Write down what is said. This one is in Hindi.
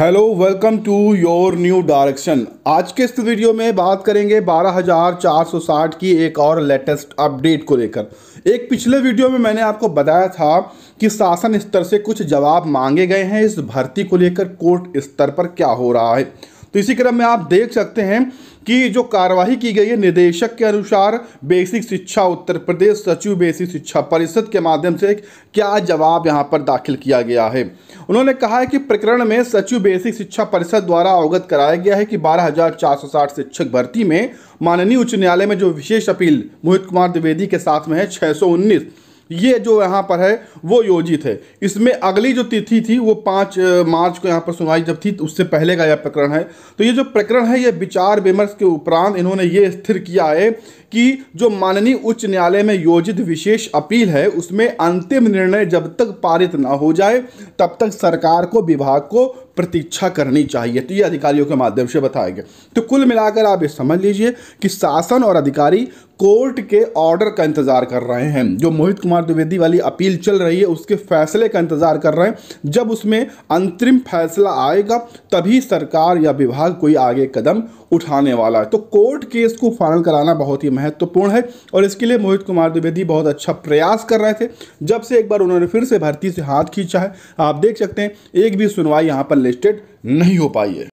Hello welcome to your new direction आज के इस वीडियो में बात करेंगे 12,460 की एक और लेटेस्ट अपडेट को लेकर। एक पिछले वीडियो में मैंने आपको बताया था कि शासन स्तर से कुछ जवाब मांगे गए हैं इस भर्ती को लेकर कोर्ट स्तर पर क्या हो रहा है। तो इसी क्रम में आप देख सकते हैं कि जो कार्रवाई की गई है, निदेशक के अनुसार बेसिक शिक्षा उत्तर प्रदेश, सचिव बेसिक शिक्षा परिषद के माध्यम से क्या जवाब यहाँ पर दाखिल किया गया है। उन्होंने कहा है कि प्रकरण में सचिव बेसिक शिक्षा परिषद द्वारा अवगत कराया गया है कि बारह शिक्षक भर्ती में माननीय उच्च न्यायालय में जो विशेष अपील, मोहित कुमार द्विवेदी के साथ में है छः ये जो यहाँ पर है, वो योजित है। इसमें अगली जो तिथि थी, वो पाँच मार्च को यहाँ पर सुनवाई जब थी उससे पहले का यह प्रकरण है। तो ये जो प्रकरण है, ये विचार विमर्श के उपरांत इन्होंने ये स्थिर किया है कि जो माननीय उच्च न्यायालय में योजित विशेष अपील है, उसमें अंतिम निर्णय जब तक पारित ना हो जाए, तब तक सरकार को, विभाग को प्रतीक्षा करनी चाहिए। तो ये अधिकारियों के माध्यम से बताया गया। तो कुल मिलाकर आप ये समझ लीजिए कि शासन और अधिकारी कोर्ट के ऑर्डर का इंतज़ार कर रहे हैं। जो मोहित कुमार द्विवेदी वाली अपील चल रही है, उसके फैसले का इंतज़ार कर रहे हैं। जब उसमें अंतरिम फैसला आएगा, तभी सरकार या विभाग कोई आगे कदम उठाने वाला है। तो कोर्ट केस को फाइनल कराना बहुत ही महत्वपूर्ण है और इसके लिए मोहित कुमार द्विवेदी बहुत अच्छा प्रयास कर रहे थे। जब से एक बार उन्होंने फिर से भर्ती से हाथ खींचा है, आप देख सकते हैं, एक भी सुनवाई यहाँ पर लिस्टेड नहीं हो पाई है।